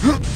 Huh?